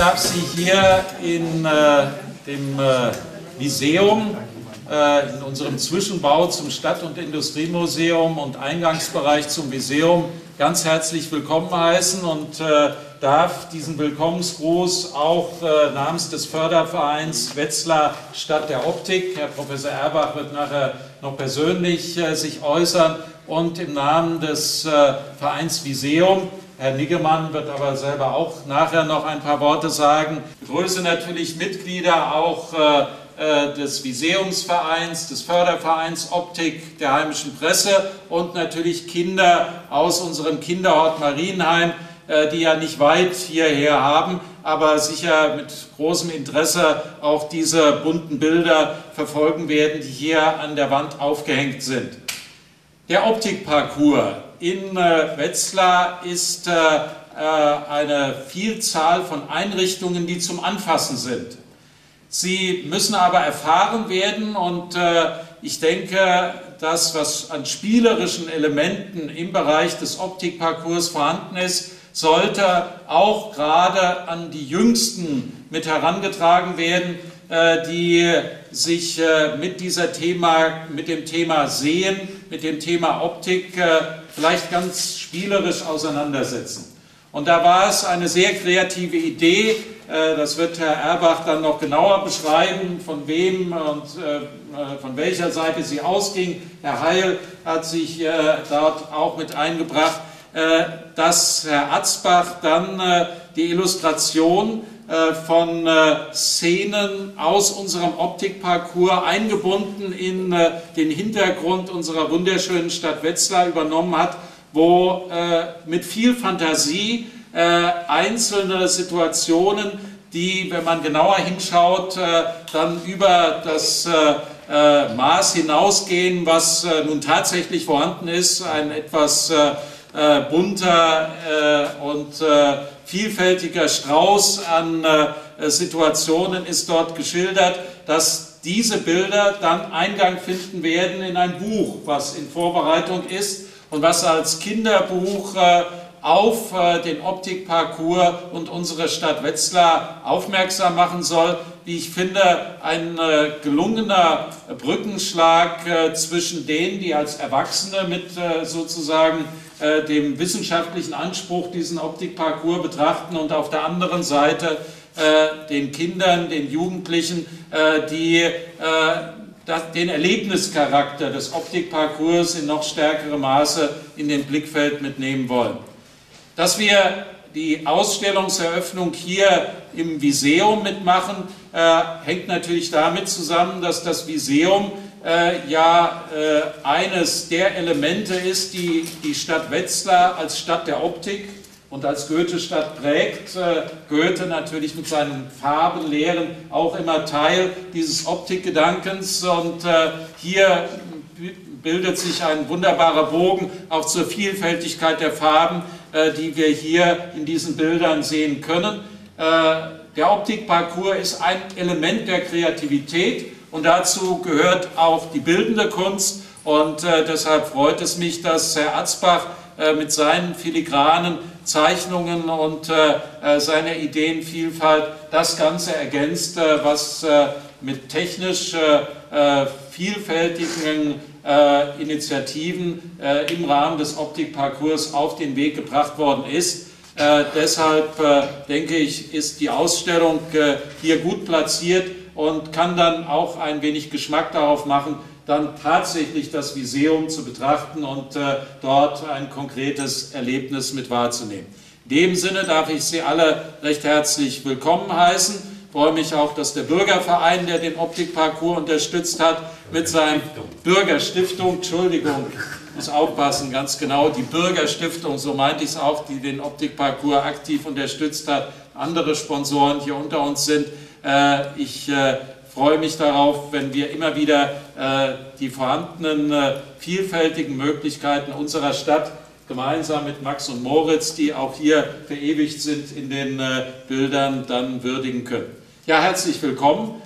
darf Sie hier in äh, dem äh, Museum, in unserem Zwischenbau zum Stadt- und Industriemuseum und Eingangsbereich zum Museum ganz herzlich willkommen heißen und äh, darf diesen Willkommensgruß auch äh, namens des Fördervereins Wetzlar Stadt der Optik, Herr Professor Erbach wird nachher noch persönlich äh, sich äußern, und im Namen des Vereins Viseum Herr Niggemann wird aber selber auch nachher noch ein paar Worte sagen. Ich begrüße natürlich Mitglieder auch äh, äh, des Viseumsvereins, des Fördervereins Optik der heimischen Presse und natürlich Kinder aus unserem Kinderhort Marienheim, äh, die ja nicht weit hierher haben, aber sicher mit großem Interesse auch diese bunten Bilder verfolgen werden, die hier an der Wand aufgehängt sind. Der Optikparcours in äh, Wetzlar ist äh, äh, eine Vielzahl von Einrichtungen, die zum Anfassen sind. Sie müssen aber erfahren werden und ich denke, das, was an spielerischen Elementen im Bereich des Optikparcours vorhanden ist, sollte auch gerade an die Jüngsten mit herangetragen werden, die sich mit, dieser Thema, mit dem Thema Sehen, mit dem Thema Optik vielleicht ganz spielerisch auseinandersetzen. Und da war es eine sehr kreative Idee, äh, das wird Herr Erbach dann noch genauer beschreiben, von wem und äh, äh, von welcher Seite sie ausging. Herr Heil hat sich dort auch mit eingebracht, dass Herr Atzbach dann die Illustration von Szenen aus unserem Optikparcours eingebunden in den Hintergrund unserer wunderschönen Stadt Wetzlar übernommen hat, wo mit viel Fantasie einzelne Situationen, die, wenn man genauer hinschaut, dann über das Maß hinausgehen, was nun tatsächlich vorhanden ist, ein etwas bunter und vielfältiger Strauß an äh, Situationen ist dort geschildert, dass diese Bilder dann Eingang finden werden in ein Buch, was in Vorbereitung ist und was als Kinderbuch äh, auf äh, den Optikparcours und unsere Stadt Wetzlar aufmerksam machen soll. Wie ich finde, ein gelungener Brückenschlag zwischen denen, die als Erwachsene mit sozusagen äh, dem wissenschaftlichen Anspruch diesen Optikparcours betrachten und auf der anderen Seite äh, den Kindern, den Jugendlichen, äh, die das, den Erlebnischarakter des Optikparcours in noch stärkerem Maße in den Blickfeld mitnehmen wollen. Dass wir die Ausstellungseröffnung hier im Viseum mitmachen, äh, hängt natürlich damit zusammen, dass das Viseum äh, ja äh, eines der Elemente ist, die die Stadt Wetzlar als Stadt der Optik und als Goethe-Stadt prägt. Äh, Goethe natürlich mit seinen Farbenlehren auch immer Teil dieses Optikgedankens und äh, hier bildet sich ein wunderbarer Bogen auch zur Vielfältigkeit der Farben, äh, die wir hier in diesen Bildern sehen können. Der Optikparcours ist ein Element der Kreativität und dazu gehört auch die bildende Kunst. Und äh, deshalb freut es mich, dass Herr Atzbach äh, mit seinen filigranen Zeichnungen und äh, äh seiner Ideenvielfalt das Ganze ergänzt, äh, was äh, mit technisch vielfältigen Initiativen im Rahmen des Optikparcours auf den Weg gebracht worden ist. deshalb denke ich, ist die Ausstellung hier gut platziert und kann dann auch ein wenig Geschmack darauf machen, dann tatsächlich das Viseum zu betrachten und äh, dort ein konkretes Erlebnis mit wahrzunehmen. In dem Sinne darf ich Sie alle recht herzlich willkommen heißen. Ich freue mich auch, dass der Bürgerverein, der den Optikparcours unterstützt hat, mit seinem Bürgerstiftung, Entschuldigung, muss aufpassen, ganz genau, die Bürgerstiftung, so meinte ich es auch, die den Optikparcours aktiv unterstützt hat, andere Sponsoren hier unter uns sind, äh, ich äh, freue mich darauf, wenn wir immer wieder äh, die vorhandenen äh, vielfältigen Möglichkeiten unserer Stadt gemeinsam mit Max und Moritz, die auch hier verewigt sind in den äh, Bildern, dann würdigen können. Ja, herzlich willkommen.